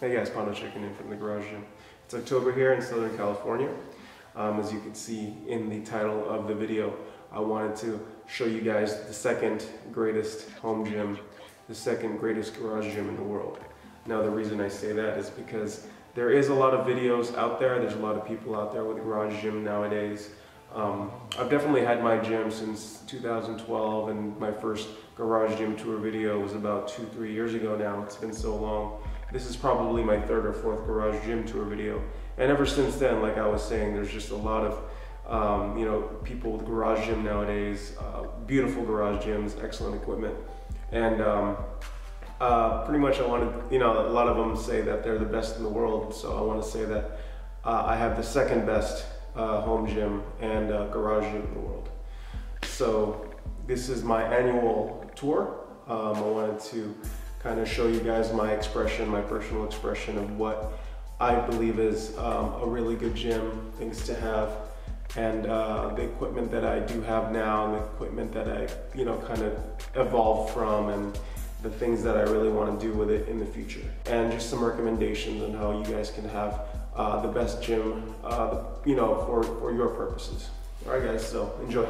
Hey guys, Pando checking in from the Garage Gym. It's October here in Southern California. Um, as you can see in the title of the video, I wanted to show you guys the second greatest home gym, the second greatest garage gym in the world. Now the reason I say that is because there is a lot of videos out there, there's a lot of people out there with garage gym nowadays. Um, I've definitely had my gym since 2012 and my first garage gym tour video was about two, three years ago now. It's been so long. This is probably my third or fourth garage gym tour video. And ever since then, like I was saying, there's just a lot of um, you know, people with garage gym nowadays, uh, beautiful garage gyms, excellent equipment. And um, uh, pretty much I wanted, you know, a lot of them say that they're the best in the world. So I want to say that uh, I have the second best uh, home gym and uh, garage gym in the world. So this is my annual tour. Um, I wanted to kind of show you guys my expression, my personal expression of what I believe is um, a really good gym, things to have, and uh, the equipment that I do have now, and the equipment that I, you know, kind of evolved from, and the things that I really want to do with it in the future. And just some recommendations on how you guys can have uh, the best gym, uh, you know, for, for your purposes. All right, guys, so enjoy.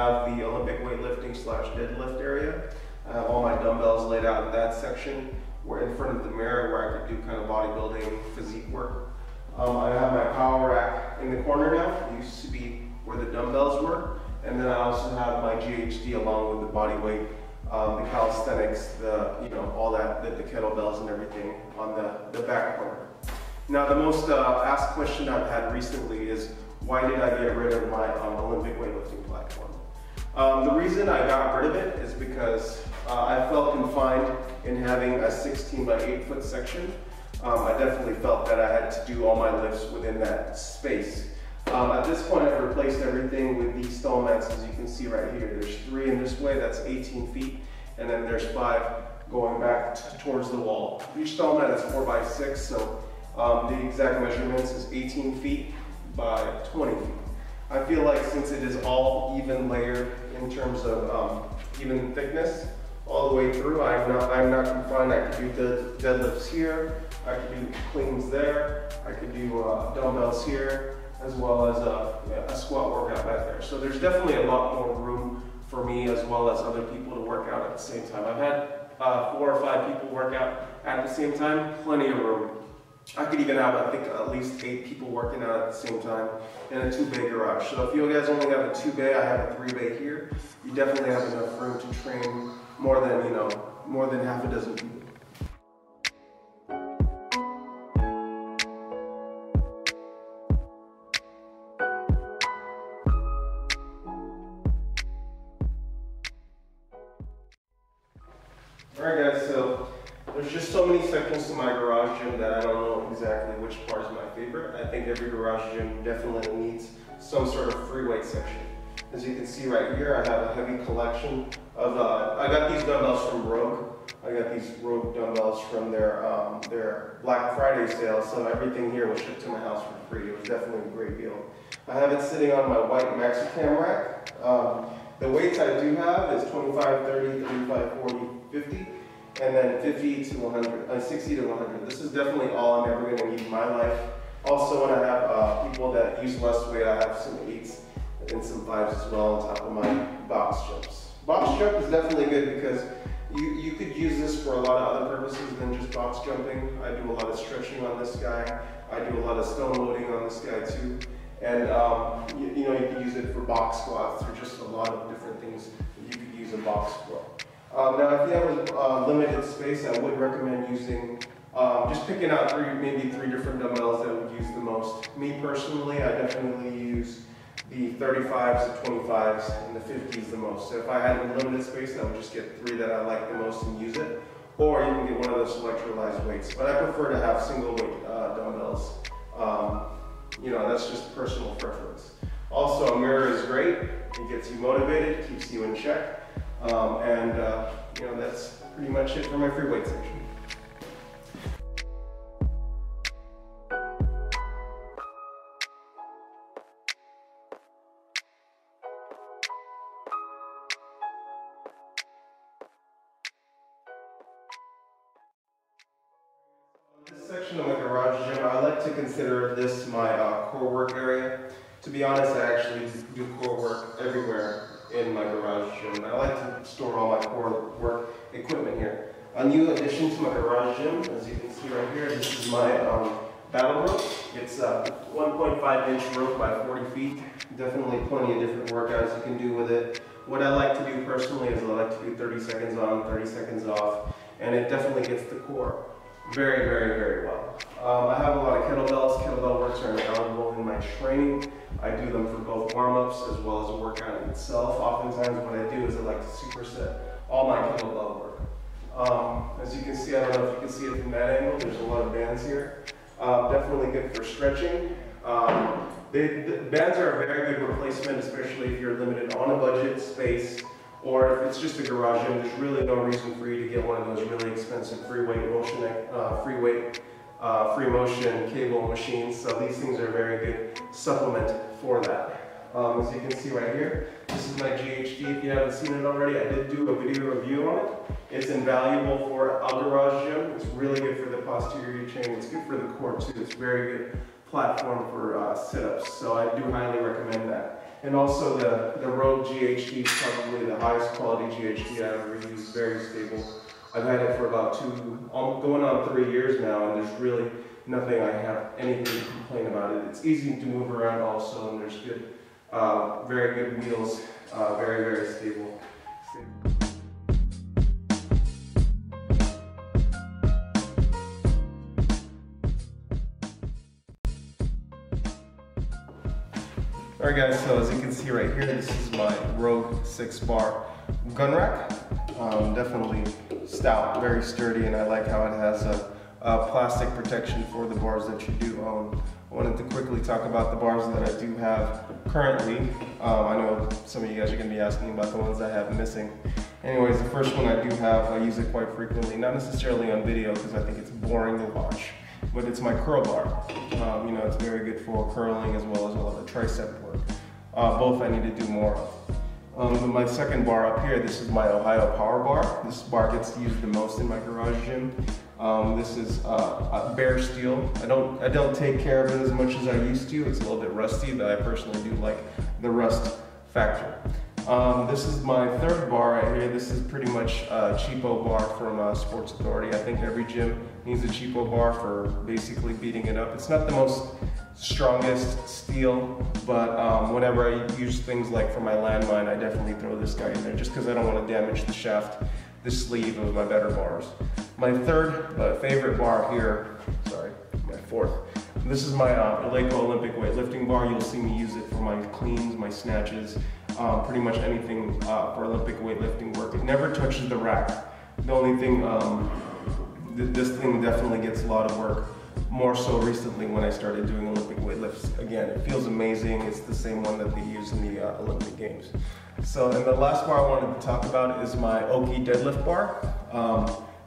Have the Olympic weightlifting slash deadlift area. I have all my dumbbells laid out in that section. We're in front of the mirror where I could do kind of bodybuilding, physique work. Um, I have my power rack in the corner now. It used to be where the dumbbells were. And then I also have my GHD along with the body weight, um, the calisthenics, the, you know, all that, the, the, kettlebells and everything on the, the back corner. Now the most uh, asked question I've had recently is, why did I get rid of my um, Olympic weightlifting? Um, the reason I got rid of it is because uh, I felt confined in having a 16 by 8 foot section. Um, I definitely felt that I had to do all my lifts within that space. Um, at this point, I've replaced everything with these stall mats, as you can see right here. There's three in this way, that's 18 feet, and then there's five going back towards the wall. Each stall mat is four by six, so um, the exact measurements is 18 feet by 20 feet. I feel like since it is all even layered in terms of um, even thickness, all the way through, I'm not, I'm not confined. I could do the deadlifts here, I could do cleans there, I could do uh, dumbbells here, as well as a, a, squat workout back there. So there's definitely a lot more room for me as well as other people to work out at the same time. I've had uh, four or five people work out at the same time, plenty of room. I could even have, I think, at least eight people working out at the same time in a two bay garage. So if you guys only have a two bay, I have a three bay here. You definitely have enough room to train more than, you know, more than half a dozen people. Definitely needs some sort of free weight section. As you can see right here, I have a heavy collection of, uh, I got these dumbbells from Rogue. I got these Rogue dumbbells from their, um, their Black Friday sale, so everything here was shipped to my house for free. It was definitely a great deal. I have it sitting on my white MaxiCam rack. Um, the weights I do have is 25, 30, 35, 40, 50, and then 50 to 100, uh, 60 to 100. This is definitely all I'm ever going to need in my life. Also, when I have uh, people that use less weight, I have some eights and some fives as well on top of my box jumps. Box jump is definitely good because you, you could use this for a lot of other purposes than just box jumping. I do a lot of stretching on this guy. I do a lot of stone loading on this guy too. And um, you, you, know, you could use it for box squats or just a lot of different things that you could use a box for. Um, now, if you have a uh, limited space, I would recommend using, um, just picking out three, maybe three different dumbbells that would use the most. Me personally, I definitely use the 35s, the 25s, and the 50s the most. So if I had limited space, I would just get three that I like the most and use it. Or you can get one of those electrolyzed weights. But I prefer to have single weight uh, dumbbells. Um, you know, that's just personal preference. Also, a mirror is great. It gets you motivated, keeps you in check. Um, and, uh, you know, that's pretty much it for my free weight section. Consider this my uh, core work area. To be honest, I actually do core work everywhere in my garage gym. I like to store all my core work equipment here. A new addition to my garage gym, as you can see right here, this is my um, battle rope. It's a 1.5 inch rope by 40 feet. Definitely plenty of different workouts you can do with it. What I like to do personally is I like to do 30 seconds on, 30 seconds off, and it definitely gets the core very, very, very well. Um, I have a lot of kettlebells. Kettlebell works are invaluable in my training. I do them for both warm-ups as well as a workout itself. Oftentimes what I do is I like to superset all my kettlebell work. Um, as you can see, I don't know if you can see it from that angle, there's a lot of bands here. Uh, definitely good for stretching. Um, they, the bands are a very good replacement, especially if you're limited on a budget, space, or if it's just a garage gym, there's really no reason for you to get one of those really expensive free weight motion, uh, free weight, uh, free motion cable machines. So these things are a very good supplement for that. Um, as you can see right here, this is my GHD. If you haven't seen it already, I did do a video review on it. It's invaluable for a garage gym. It's really good for the posterior chain. It's good for the core too. It's very good platform for uh, sit-ups. So I do highly recommend that. And also the, the Rogue GHD is probably the highest quality GHD I've ever used, very stable. I've had it for about two, going on three years now, and there's really nothing I have anything to complain about it. It's easy to move around also, and there's good, uh, very good wheels, uh, very, very stable. Stable. Alright guys, so as you can see right here, this is my Rogue 6 bar gun rack. Um, definitely stout, very sturdy, and I like how it has a, a, plastic protection for the bars that you do own. I wanted to quickly talk about the bars that I do have currently. Um, I know some of you guys are going to be asking about the ones I have missing. Anyways, the first one I do have, I use it quite frequently, not necessarily on video because I think it's boring to watch but it's my curl bar. Um, you know, it's very good for curling as well as a lot of tricep work. Uh, both I need to do more of. Um, my second bar up here, this is my Ohio Power Bar. This bar gets used the most in my garage gym. Um, this is uh, bare steel. I don't, I don't take care of it as much as I used to. It's a little bit rusty, but I personally do like the rust factor. Um, this is my third bar right here. This is pretty much a cheapo bar from uh, Sports Authority. I think every gym needs a cheapo bar for basically beating it up. It's not the most strongest steel, but um, whenever I use things like for my landmine, I definitely throw this guy in there just because I don't want to damage the shaft, the sleeve of my better bars. My third uh, favorite bar here, sorry, my fourth, this is my uh, Olympic weightlifting bar. You'll see me use it for my cleans, my snatches, um, pretty much anything uh, for Olympic weightlifting work. It never touches the rack. The only thing, um, th this thing definitely gets a lot of work. More so recently when I started doing Olympic weightlifts. Again, it feels amazing. It's the same one that they use in the uh, Olympic Games. So, and the last bar I wanted to talk about is my Okie deadlift bar. Um,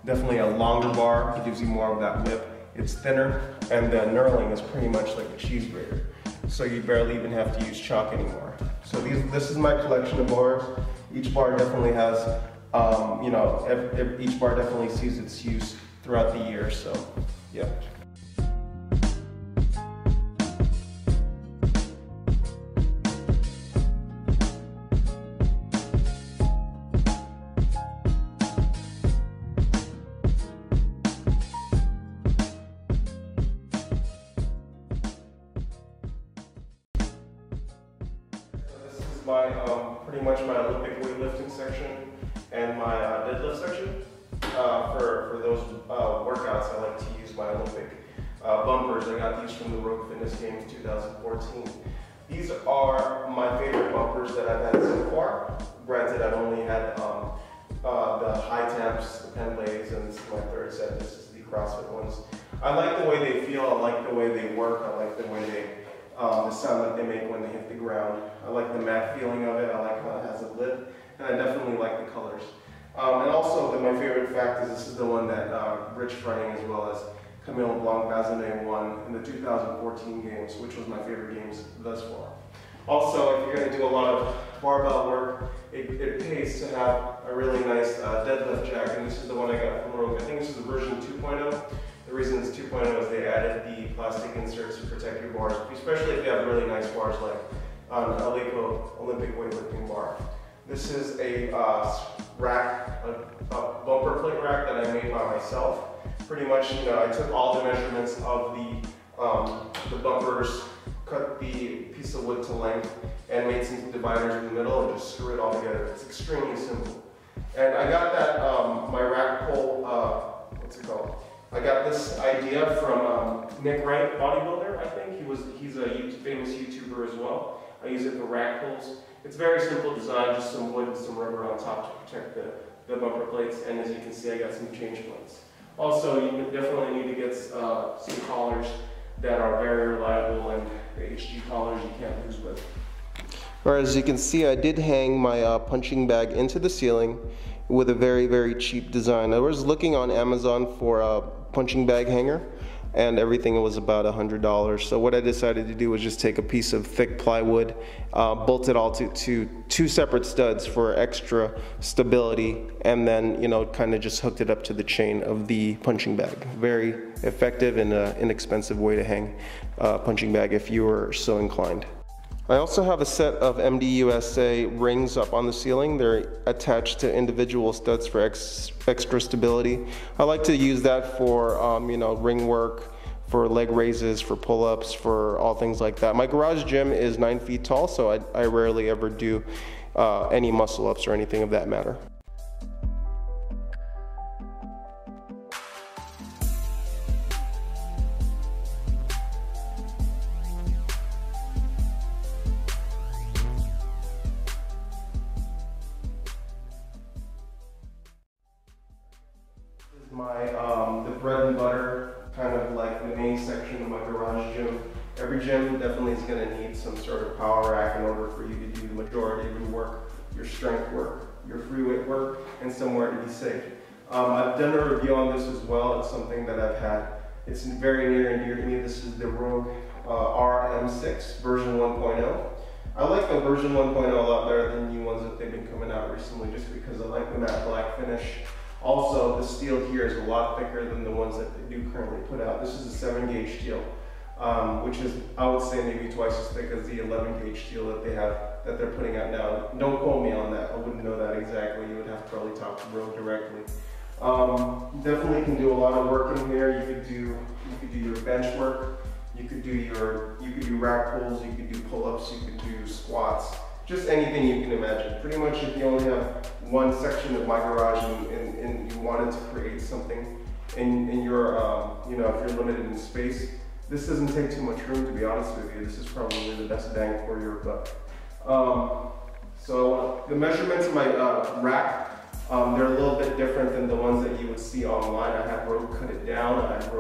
definitely a longer bar. It gives you more of that whip. It's thinner, and the knurling is pretty much like a cheese grater so you barely even have to use chalk anymore. So these, this is my collection of bars. Each bar definitely has, um, you know, each bar definitely sees its use throughout the year, so yeah. Favorite bumpers that I've had so far. Granted, I've only had um, uh, the Hi-Temps, the Pendlays, and this is my third set. This is the CrossFit ones. I like the way they feel. I like the way they work. I like the way they, um, the sound that they make when they hit the ground. I like the matte feeling of it. I like how it has a lip, and I definitely like the colors. Um, and also, the, my favorite fact is this is the one that uh, Rich Froning as well as Camille Blanc Bazinet won in the 2014 games, which was my favorite games thus far. Also, if you're going to do a lot of barbell work, it, it pays to have a really nice uh, deadlift jack, and this is the one I got from Rogue. I think this is the version 2.0. The reason it's 2.0 is they added the plastic inserts to protect your bars, especially if you have really nice bars like an Eleiko Olympic weightlifting bar. This is a uh, rack, a, a bumper plate rack that I made by myself pretty much, you know, I took all the measurements of the, um, the bumpers, cut the piece of wood to length, and made some dividers in the middle and just screw it all together. It's extremely simple. And I got that, um, my rack pole, uh, what's it called? I got this idea from um, Nick Wright, bodybuilder, I think. He was, he's a famous YouTuber as well. I use it for rack poles. It's very simple design, just some wood and some rubber on top to protect the, the bumper plates. And as you can see, I got some change points. Also, you definitely need to get uh, some collars that are very reliable and HG collars you can't lose with. Or as you can see, I did hang my uh, punching bag into the ceiling with a very, very cheap design. I was looking on Amazon for a punching bag hanger and everything it was about $100. So what I decided to do was just take a piece of thick plywood, uh, bolt it all to, to two separate studs for extra stability, and then, you know, kind of just hooked it up to the chain of the punching bag. Very effective and uh, inexpensive way to hang a punching bag if you are so inclined. I also have a set of MDUSA rings up on the ceiling. They're attached to individual studs for ex extra stability. I like to use that for, um, you know, ring work, for leg raises, for pull-ups, for all things like that. My garage gym is nine feet tall, so I, I rarely ever do uh, any muscle ups or anything of that matter. Your strength work, your free weight work, and somewhere to be safe. Um, I've done a review on this as well. It's something that I've had. It's very near and dear to me. This is the Rogue uh, RM6 version 1.0. I like the version 1.0 a lot better than new ones that they've been coming out recently just because I like the matte black finish. Also, the steel here is a lot thicker than the ones that they do currently put out. This is a 7 gauge steel, um, which is, I would say, maybe twice as thick as the 11 gauge steel that they have, that they're putting out now. Don't quote me on that. I wouldn't know that exactly. You would have to probably talk to Rogue directly. Um, definitely can do a lot of work in here. You could do, you could do your bench work. You could do your, you could do rack pulls. You could do pull-ups. You could do squats just anything you can imagine. Pretty much if you only have one section of my garage and, and, and you wanted to create something in, in your, um, you know, if you're limited in space, this doesn't take too much room to be honest with you. This is probably the best bang for your buck. Um, so the measurements of my uh, rack, um, they're a little bit different than the ones that you would see online. I had Rogue cut it down. I had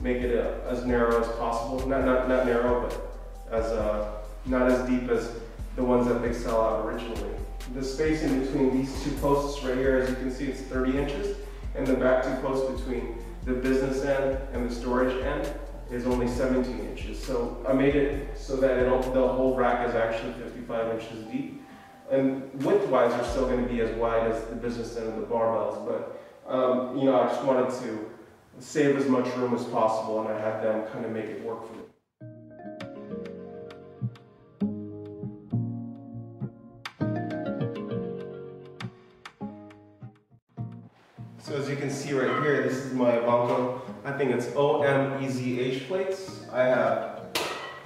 make it a, as narrow as possible. Not, not, not narrow, but as uh, not as deep as the ones that they sell out originally. The space in between these two posts right here, as you can see, it's 30 inches, and the back two posts between the business end and the storage end is only 17 inches. So I made it so that it, the whole rack is actually 55 inches deep. And width-wise, they're still going to be as wide as the business end of the barbells, but um, you know, I just wanted to save as much room as possible, and I had them kind of make it work for me. Think it's OMEZH plates. I have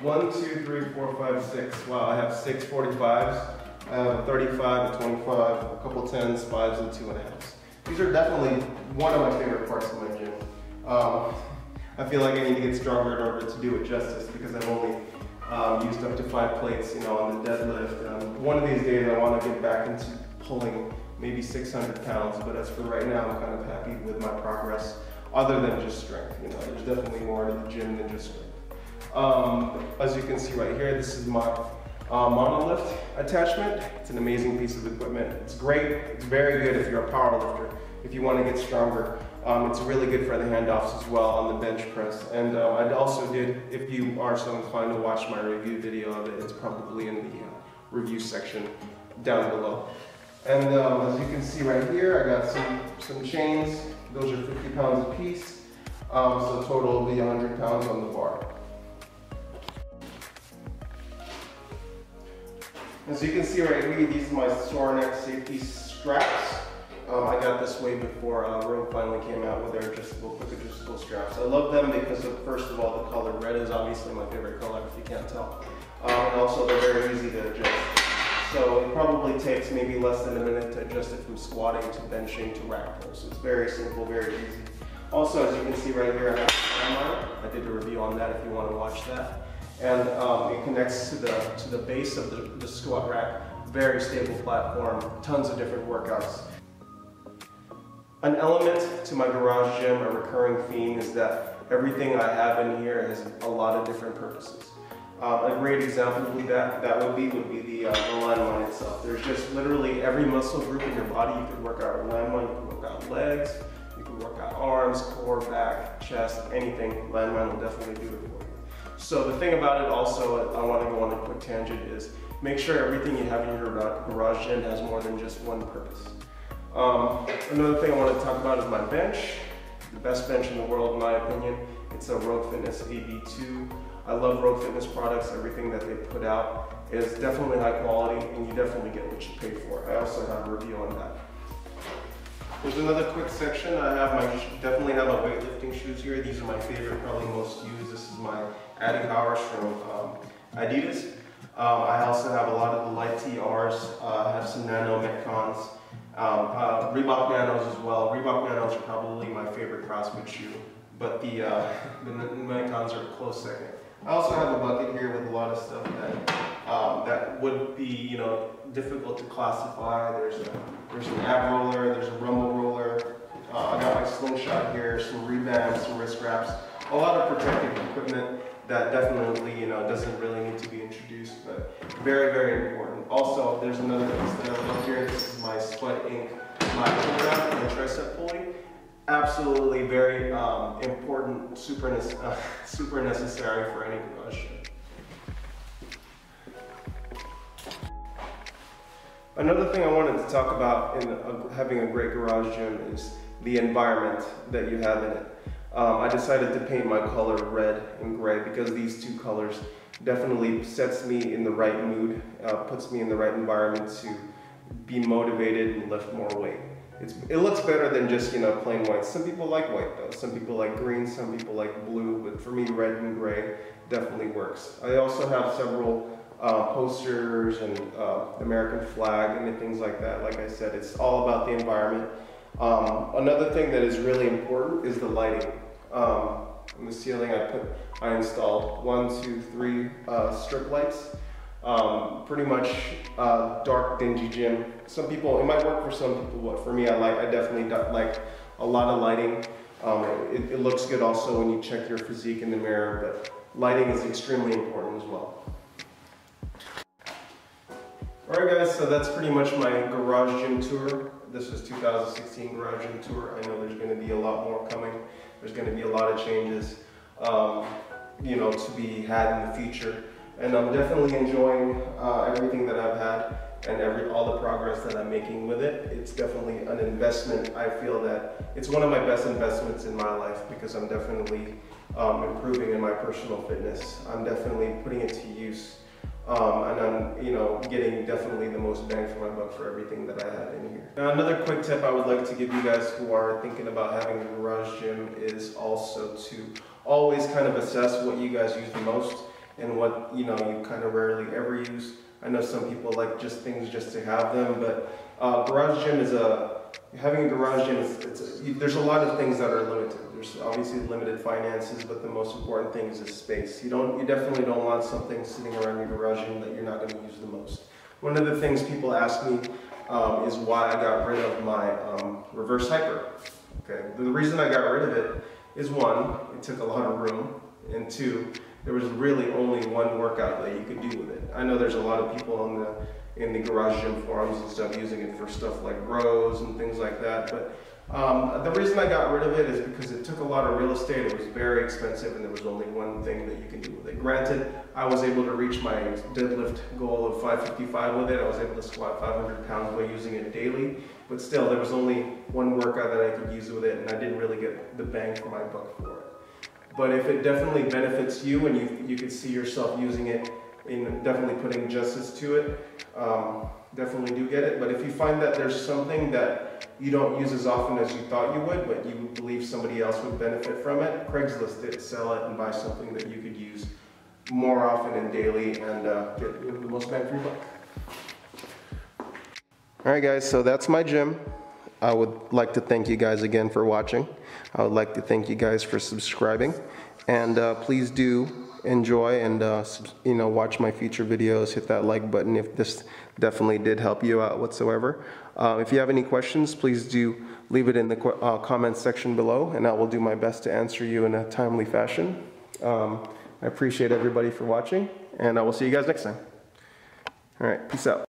one, two, three, four, five, six. Wow, I have six 45s. I have a 35, a 25, a couple 10s, 5s, and 2 and a halves. These are definitely one of my favorite parts of my gym. Um, I feel like I need to get stronger in order to do it justice because I've only Um, used up to five plates, you know, on the deadlift. Um, one of these days, I want to get back into pulling maybe 600 pounds, but as for right now, I'm kind of happy with my progress, other than just strength. You know, there's definitely more to the gym than just strength. Um, as you can see right here, this is my uh, monolift attachment. It's an amazing piece of equipment. It's great. It's very good if you're a power lifter. If you want to get stronger, um, it's really good for the handoffs as well on the bench press. And uh, I also did, if you are so inclined to watch my review video of it, it's probably in the uh, review section down below. And um, as you can see right here, I got some, some chains. Those are 50 pounds a piece. Um, so total will be 100 pounds on the bar. As you can see right here, these are my Sorinex safety straps. Um, I got this way before uh, Rogue finally came out with their adjustable, quick adjustable straps. I love them because of, first of all, the color. Red is obviously my favorite color, if you can't tell. Um, and also they're very easy to adjust. So it probably takes maybe less than a minute to adjust it from squatting to benching to rack pull. So it's very simple, very easy. Also, as you can see right here, I have I did a review on that if you want to watch that and um, it connects to the, to the base of the, the squat rack. Very stable platform, tons of different workouts. An element to my garage gym, a recurring theme, is that everything I have in here has a lot of different purposes. Um, a great example that, that would be would be the, uh, the landmine itself. There's just literally every muscle group in your body. You could work out a landmine, you can work out legs, you can work out arms, core, back, chest, anything. Landmine will definitely do it for you. So the thing about it also, I want to go on a quick tangent, is make sure everything you have in your garage gym has more than just one purpose. Um, another thing I want to talk about is my bench. The best bench in the world, in my opinion. It's a Rogue Fitness AB2. I love Rogue Fitness products. Everything that they put out is definitely high quality, and you definitely get what you pay for. I also have a review on that. There's another quick section. I have my definitely have my weightlifting shoes here. These are my favorite, probably most used. This is my Adipowers from um, Adidas. Um, I also have a lot of the light TRs. Uh, I have some Nano Metcons. Um, uh, Reebok Nanos as well. Reebok Nanos are probably my favorite CrossFit shoe, but the, uh, the Metcons are a close second. I also have a bucket here with a lot of stuff that um, that would be you know difficult to classify. There's a there's an ab roller, there's a rumble roller. Uh, I got my slingshot here, some Rehbands, some wrist wraps, a lot of protective equipment that definitely you know doesn't really need to be introduced, but very very important. Also, there's another piece that I love here. This is my Spud Inc, My program and tricep pulley absolutely very um, important, super, uh, super necessary for any gym. Another thing I wanted to talk about in having a great garage gym is the environment that you have in it. Um, I decided to paint my color red and gray because these two colors definitely sets me in the right mood, uh, puts me in the right environment to be motivated and lift more weight. It's, it looks better than just, you know, plain white. Some people like white though. Some people like green, some people like blue, but for me, red and gray definitely works. I also have several uh, posters and uh, American flag and things like that. Like I said, it's all about the environment. Um, another thing that is really important is the lighting. Um, the ceiling, I put, I installed one, two, three uh, strip lights. Um, pretty much uh, dark, dingy gym. Some people, it might work for some people, but for me, I like, I definitely like a lot of lighting. Um, it, it, looks good also when you check your physique in the mirror, but lighting is extremely important as well. Alright guys, so that's pretty much my garage gym tour. This is 2016 garage gym tour. I know there's going to be a lot more coming. There's going to be a lot of changes, um, you know, to be had in the future and I'm definitely enjoying uh, everything that I've had and every all the progress that I'm making with it. It's definitely an investment. I feel that it's one of my best investments in my life because I'm definitely um, improving in my personal fitness. I'm definitely putting it to use. Um, and I'm, you know, getting definitely the most bang for my buck for everything that I had in here. Now, another quick tip I would like to give you guys who are thinking about having a garage gym is also to always kind of assess what you guys use the most and what you know you kind of rarely ever use. I know some people like just things just to have them, but uh, garage gym is a having a garage gym. Is, it's a, you, there's a lot of things that are limited. There's obviously limited finances, but the most important thing is the space. You don't, you definitely don't want something sitting around your garage gym that you're not going to use the most. One of the things people ask me um, is why I got rid of my um, reverse hyper. Okay, the reason I got rid of it is one, it took a lot of room, and two, there was really only one workout that you could do with it. I know there's a lot of people on the in the garage gym forums and stuff using it for stuff like rows and things like that, but um, the reason I got rid of it is because it took a lot of real estate. It was very expensive, and there was only one thing that you can do with it. Granted, I was able to reach my deadlift goal of 555 with it. I was able to squat 500 pounds by using it daily, but still, there was only one workout that I could use with it, and I didn't really get the bang for my buck for it. But if it definitely benefits you, and you you could see yourself using it, in definitely putting justice to it, um, definitely do get it. But if you find that there's something that you don't use as often as you thought you would, but you believe somebody else would benefit from it, Craigslist it, sell it, and buy something that you could use more often and daily and uh, get the most bang for your buck. All right, guys, so that's my gym. I would like to thank you guys again for watching. I would like to thank you guys for subscribing. And uh, please do enjoy and uh, you know watch my future videos. Hit that like button if this definitely did help you out whatsoever. Uh, if you have any questions, please do leave it in the uh, comments section below, and I will do my best to answer you in a timely fashion. Um, I appreciate everybody for watching, and I will see you guys next time. All right, peace out.